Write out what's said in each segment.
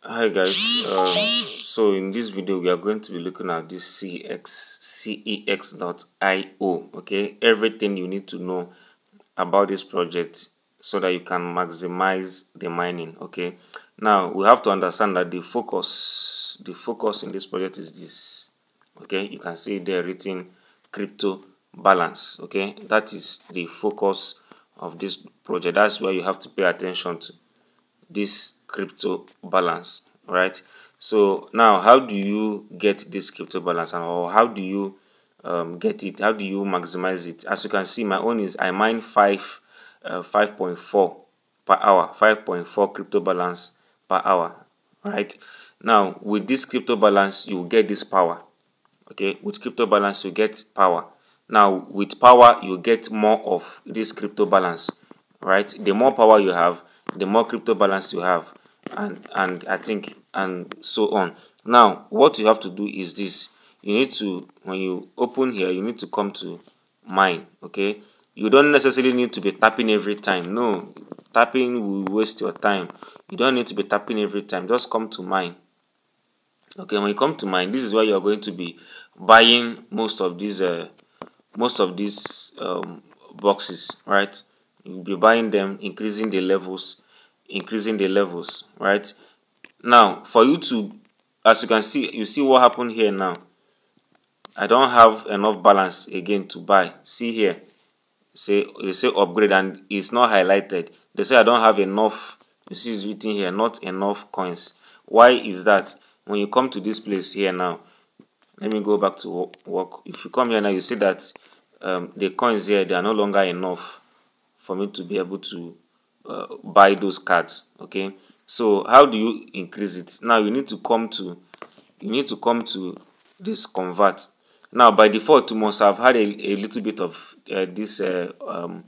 hi guys um, so in this video we are going to be looking at this cex cex.io okay? Everything you need to know about this project so that you can maximize the mining okay? Now we have to understand that the focus the focus in this project is this okay? You can see there written crypto balance okay? That is the focus of this project. That's where you have to pay attention to this crypto balance right? So now how do you get this crypto balance or how do you um, get it? How do you maximize it? As you can see my own is i mine 5 uh, 5.4 per hour 5.4 crypto balance per hour right? Now with this crypto balance you get this power okay? With crypto balance you get power. Now with power you get more of this crypto balance right? The more power you have the more crypto balance you have and and i think and so on. Now what you have to do is this. You need to when you open here you need to come to mine okay? You don't necessarily need to be tapping every time. No tapping will waste your time. You don't need to be tapping every time. Just come to mine. Okay when you come to mine this is where you're going to be buying most of these uh, most of these um, boxes right? You'll be buying them increasing the levels increasing the levels right? Now for you to as you can see you see what happened here now. I don't have enough balance again to buy. See here. Say you say upgrade and it's not highlighted. They say i don't have enough. You see it's written here not enough coins. Why is that? When you come to this place here now let me go back to work. If you come here now you see that um, the coins here they are no longer enough for me to be able to uh, buy those cards okay? So how do you increase it? Now you need to come to you need to come to this convert. Now by default you must have had a, a little bit of uh, this uh, um,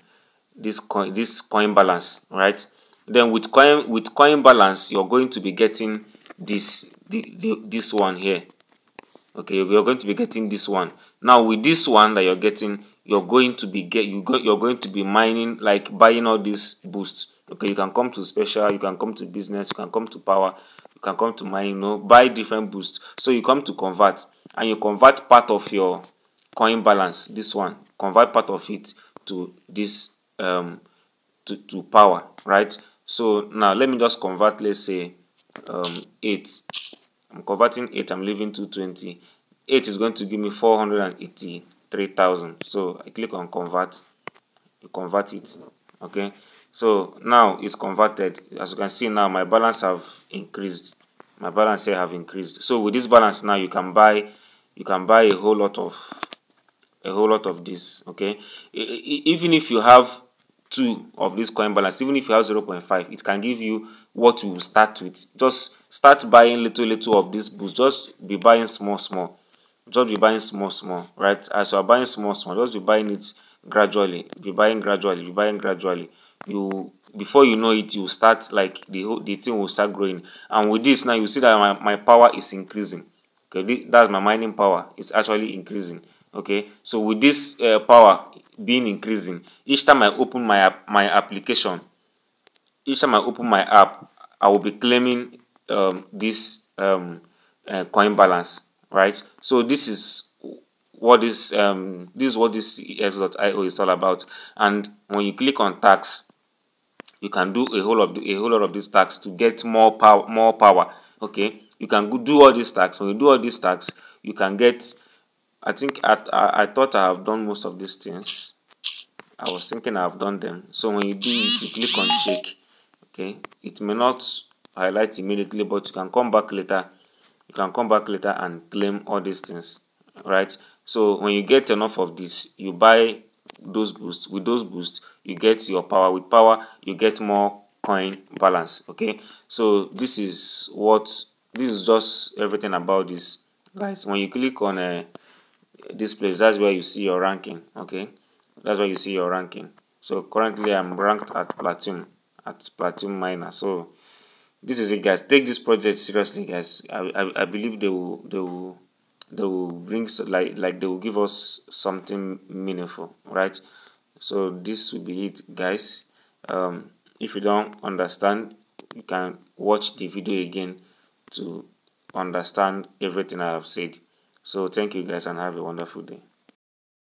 this coin this coin balance right? Then with coin with coin balance you're going to be getting this the, the, this one here okay you're going to be getting this one. Now with this one that you're getting you're going to be get you go you're going to be mining like buying all these boosts. Okay you can come to special you can come to business you can come to power you can come to mining you know buy different boosts. So you come to convert and you convert part of your coin balance this one convert part of it to this um to, to power right? So now let me just convert let's say um 8 i'm converting 8 i'm leaving 220 8 is going to give me 483,000 so i click on convert. You convert it okay? So now it's converted. As you can see now my balance have increased. My balance here have increased. So with this balance now you can buy you can buy a whole lot of a whole lot of this okay? Even if you have two of this coin balance even if you have 0.5 it can give you what you start with. Just start buying little little of this boost. Just be buying small small. Just be buying small small right? As you are buying small small just be buying it gradually. Be buying gradually be buying gradually. You before you know it you start like the whole the thing will start growing. And with this now you see that my, my power is increasing. Okay that's my mining power. It's actually increasing okay? So with this uh, power being increasing each time i open my app my application each time i open my app i will be claiming um, this um, uh, coin balance right? So this is what this um this is what this cex.io is all about. And when you click on tax you can do a whole of a whole lot of these tasks to get more power more power okay? You can do all these tasks when you do all these tasks you can get i think I, I, I thought i have done most of these things. I was thinking i've done them. So when you do it you click on check okay? It may not highlight immediately but you can come back later. You can come back later and claim all these things right? So when you get enough of this you buy those boosts. With those boosts you get your power. With power you get more coin balance okay? So this is what this is just everything about this. Guys when you click on uh, this place that's where you see your ranking okay? That's where you see your ranking. So currently i'm ranked at platinum at platinum miner so this is it guys. Take this project seriously guys. I i, I believe they will they will they will bring like like they will give us something meaningful right? So this will be it guys. Um if you don't understand you can watch the video again to understand everything I have said. So thank you guys and have a wonderful day.